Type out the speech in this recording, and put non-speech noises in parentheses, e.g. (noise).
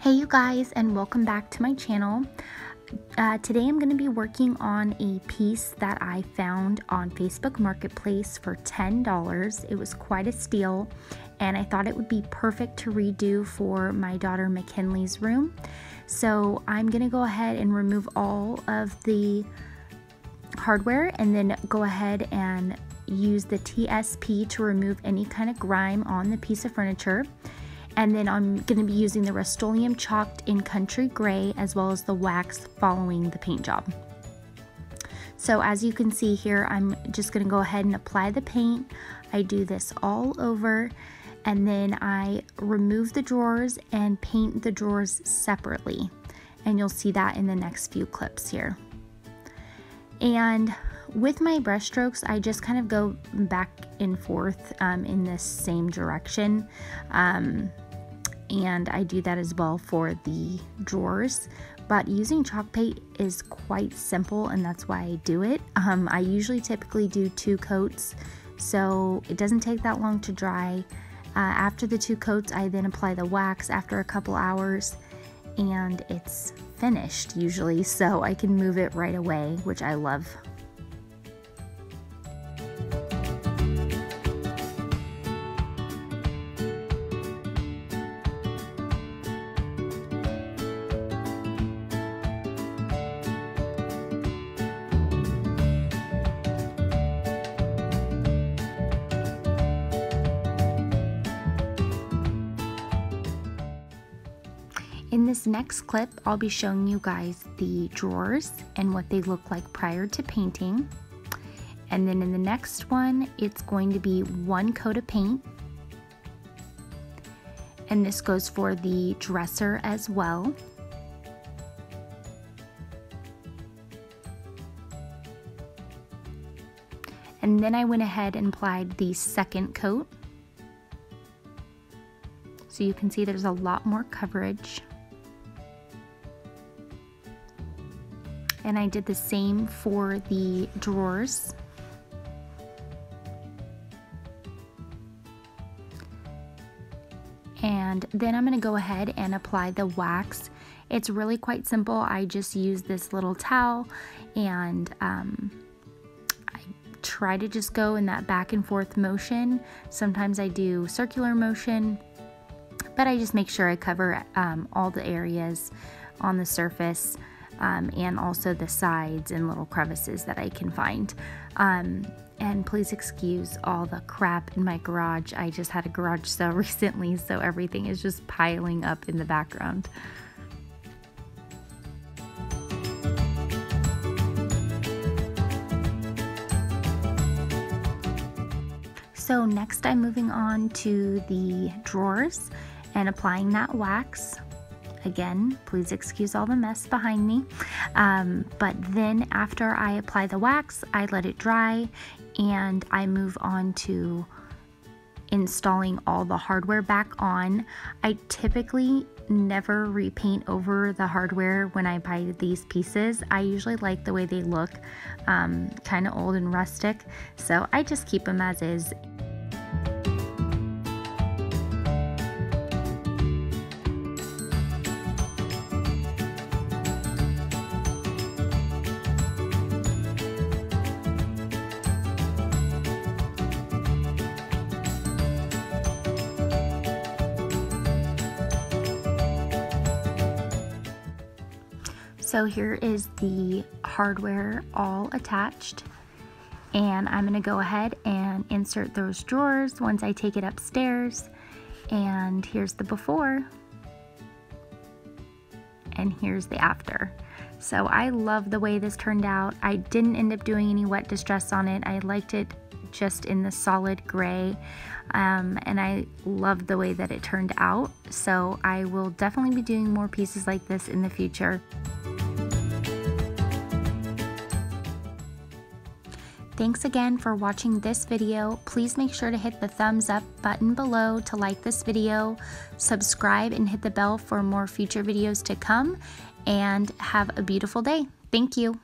Hey you guys and welcome back to my channel. Uh, today I'm going to be working on a piece that I found on Facebook Marketplace for $10. It was quite a steal and I thought it would be perfect to redo for my daughter McKinley's room. So I'm going to go ahead and remove all of the hardware and then go ahead and use the TSP to remove any kind of grime on the piece of furniture. And then I'm going to be using the Rust-Oleum chalked in Country Gray as well as the wax following the paint job. So as you can see here, I'm just going to go ahead and apply the paint. I do this all over and then I remove the drawers and paint the drawers separately. And you'll see that in the next few clips here. And with my brush strokes, I just kind of go back and forth um, in this same direction. Um, and I do that as well for the drawers. But using chalk paint is quite simple and that's why I do it. Um, I usually typically do two coats, so it doesn't take that long to dry. Uh, after the two coats, I then apply the wax after a couple hours and it's finished usually, so I can move it right away, which I love. In this next clip, I'll be showing you guys the drawers and what they look like prior to painting. And then in the next one, it's going to be one coat of paint. And this goes for the dresser as well. And then I went ahead and applied the second coat. So you can see there's a lot more coverage. And I did the same for the drawers. And then I'm going to go ahead and apply the wax. It's really quite simple. I just use this little towel and um, I try to just go in that back and forth motion. Sometimes I do circular motion, but I just make sure I cover um, all the areas on the surface um, and also the sides and little crevices that I can find. Um, and please excuse all the crap in my garage. I just had a garage sale (laughs) recently, so everything is just piling up in the background. So next I'm moving on to the drawers and applying that wax. Again, please excuse all the mess behind me. Um, but then after I apply the wax, I let it dry and I move on to installing all the hardware back on. I typically never repaint over the hardware when I buy these pieces. I usually like the way they look, um, kind of old and rustic, so I just keep them as is So here is the hardware all attached and I'm to go ahead and insert those drawers once I take it upstairs and here's the before and here's the after. So I love the way this turned out. I didn't end up doing any wet distress on it. I liked it just in the solid gray um, and I love the way that it turned out. So I will definitely be doing more pieces like this in the future. Thanks again for watching this video. Please make sure to hit the thumbs up button below to like this video, subscribe and hit the bell for more future videos to come, and have a beautiful day. Thank you.